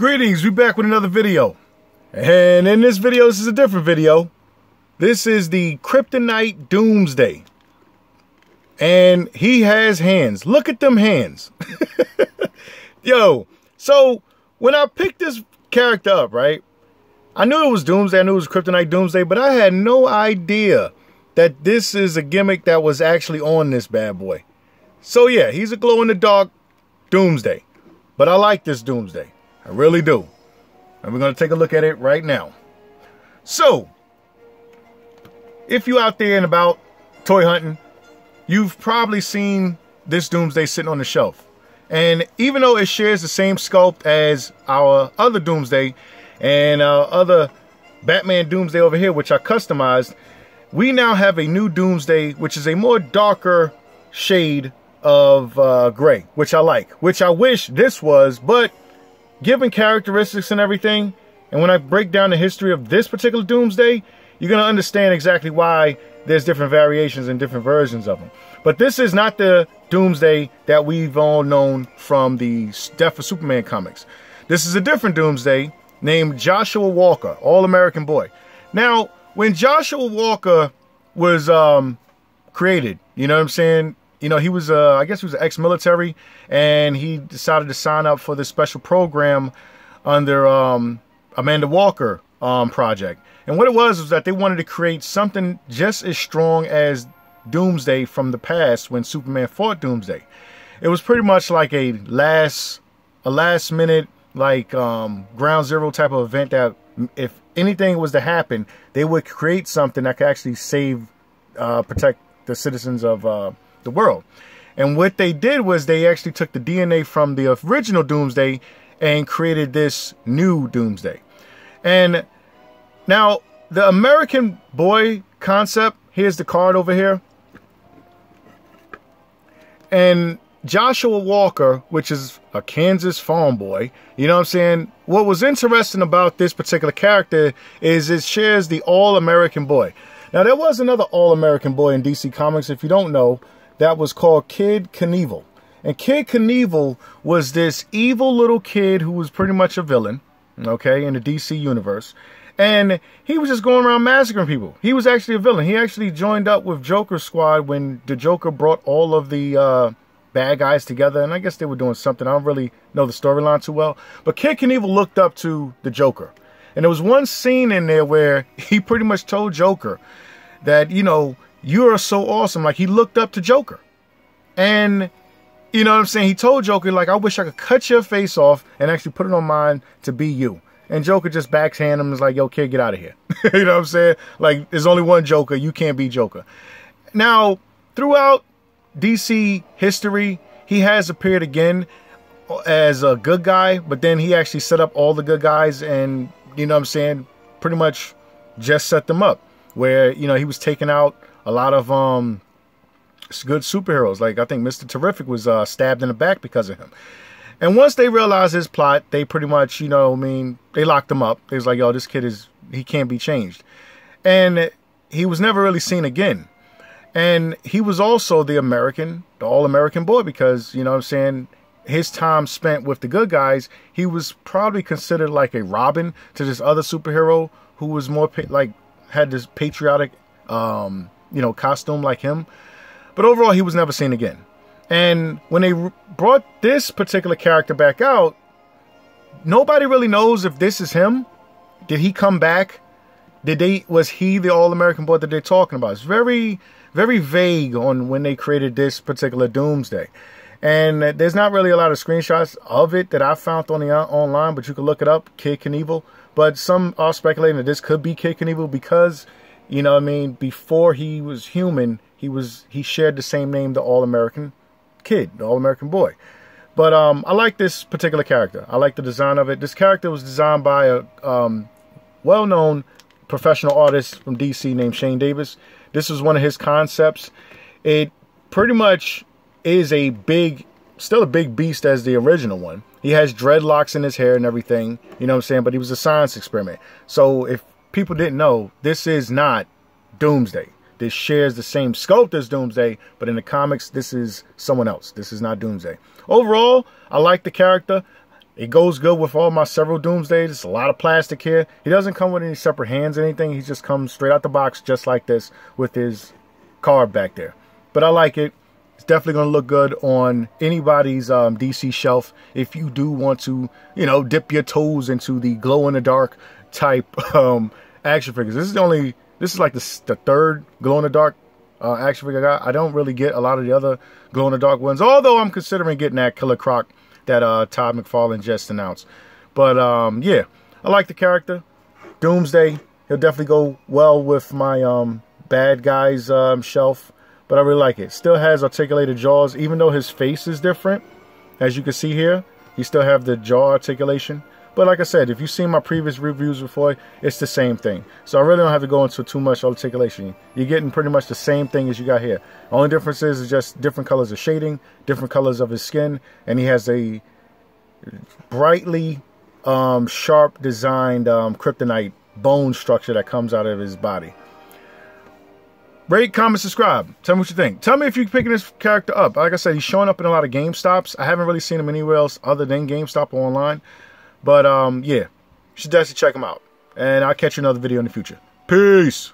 Greetings, we back with another video. And in this video, this is a different video. This is the Kryptonite Doomsday. And he has hands. Look at them hands. Yo, so when I picked this character up, right? I knew it was Doomsday, I knew it was Kryptonite Doomsday, but I had no idea that this is a gimmick that was actually on this bad boy. So yeah, he's a glow-in-the-dark Doomsday. But I like this Doomsday. I really do. And we're going to take a look at it right now. So, if you out there and about toy hunting, you've probably seen this Doomsday sitting on the shelf. And even though it shares the same sculpt as our other Doomsday and our other Batman Doomsday over here, which I customized, we now have a new Doomsday, which is a more darker shade of uh, gray, which I like, which I wish this was, but given characteristics and everything, and when I break down the history of this particular Doomsday, you're going to understand exactly why there's different variations and different versions of them. But this is not the Doomsday that we've all known from the Death of Superman comics. This is a different Doomsday named Joshua Walker, All-American Boy. Now, when Joshua Walker was um, created, you know what I'm saying? You know, he was, uh, I guess he was ex-military, and he decided to sign up for this special program under um, Amanda Walker um, project. And what it was was that they wanted to create something just as strong as Doomsday from the past when Superman fought Doomsday. It was pretty much like a last, a last minute, like um, ground zero type of event that if anything was to happen, they would create something that could actually save, uh, protect the citizens of uh, the world. And what they did was they actually took the DNA from the original Doomsday and created this new Doomsday. And now the American boy concept, here's the card over here. And Joshua Walker, which is a Kansas farm boy, you know what I'm saying? What was interesting about this particular character is it shares the All-American boy. Now, there was another All-American boy in DC Comics, if you don't know, that was called Kid Knievel. And Kid Knievel was this evil little kid who was pretty much a villain, okay, in the DC universe. And he was just going around massacring people. He was actually a villain. He actually joined up with Joker Squad when the Joker brought all of the uh, bad guys together. And I guess they were doing something. I don't really know the storyline too well. But Kid Knievel looked up to the Joker. And there was one scene in there where he pretty much told Joker that, you know, you are so awesome. Like he looked up to Joker. And you know what I'm saying? He told Joker, like, I wish I could cut your face off and actually put it on mine to be you. And Joker just backhand him and is like, yo, kid, get out of here. you know what I'm saying? Like, there's only one Joker. You can't be Joker. Now, throughout DC history, he has appeared again as a good guy, but then he actually set up all the good guys and, you know what I'm saying, pretty much just set them up. Where, you know, he was taken out a lot of um good superheroes. Like I think Mr. Terrific was uh, stabbed in the back because of him. And once they realized his plot, they pretty much, you know, I mean, they locked him up. They was like, yo, this kid is, he can't be changed. And he was never really seen again. And he was also the American, the all-American boy because, you know I'm saying, his time spent with the good guys, he was probably considered like a Robin to this other superhero who was more like had this patriotic um, you know, costume like him. But overall, he was never seen again. And when they brought this particular character back out, nobody really knows if this is him. Did he come back? Did they was he the all-American boy that they're talking about? It's very very vague on when they created this particular Doomsday. And there's not really a lot of screenshots of it that I found on the online, but you can look it up, Kid Knievel. But some are speculating that this could be Kid Knievel because you know what I mean? Before he was human, he was he shared the same name, the All American kid, the All American boy. But um, I like this particular character. I like the design of it. This character was designed by a um, well-known professional artist from DC named Shane Davis. This is one of his concepts. It pretty much is a big, still a big beast as the original one. He has dreadlocks in his hair and everything, you know what I'm saying? But he was a science experiment. So if people didn't know, this is not Doomsday. This shares the same sculpt as Doomsday, but in the comics, this is someone else. This is not Doomsday. Overall, I like the character. It goes good with all my several Doomsdays. It's a lot of plastic here. He doesn't come with any separate hands or anything. He just comes straight out the box just like this with his card back there. But I like it. It's definitely going to look good on anybody's um, DC shelf if you do want to, you know, dip your toes into the glow-in-the-dark type um, action figures. This is the only, this is like the, the third glow-in-the-dark uh, action figure I got. I don't really get a lot of the other glow-in-the-dark ones, although I'm considering getting that Killer Croc that uh, Todd McFarlane just announced. But um, yeah, I like the character. Doomsday, he'll definitely go well with my um, bad guys um, shelf. But I really like it. Still has articulated jaws, even though his face is different. As you can see here, he still have the jaw articulation. But like I said, if you've seen my previous reviews before, it's the same thing. So I really don't have to go into too much articulation. You're getting pretty much the same thing as you got here. Only difference is, just different colors of shading, different colors of his skin, and he has a brightly um, sharp designed um, kryptonite bone structure that comes out of his body. Rate, comment, subscribe. Tell me what you think. Tell me if you're picking this character up. Like I said, he's showing up in a lot of GameStops. I haven't really seen him anywhere else other than GameStop or online. But um, yeah, you should definitely check them out. And I'll catch you another video in the future. Peace.